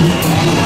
Música